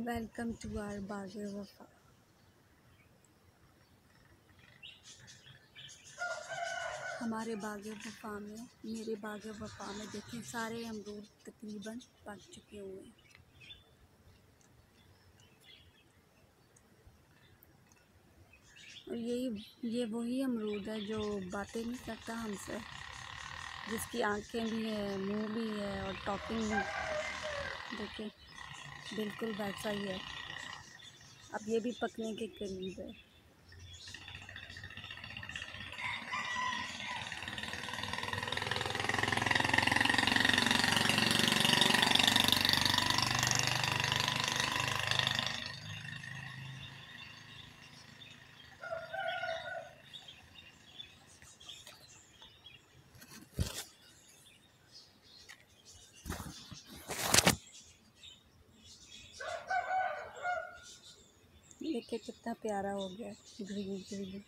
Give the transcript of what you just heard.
Welcome to are बाग वफा हमारे बाग वफा में, मेरे बाग वफा में देखें, सारे अमरूद तकरीबन पक चुके हुए हैं। और यही, ये वही अमरूद है जो बातें नहीं करता हमसे, जिसकी आँखें भी हैं, मुँह भी है और टॉकिंग भी। देखिए बिल्कुल वैसा ही है। अब ये भी पकने के करीब है। देखिए कितना प्यारा हो गया ग्रीन ग्रीन।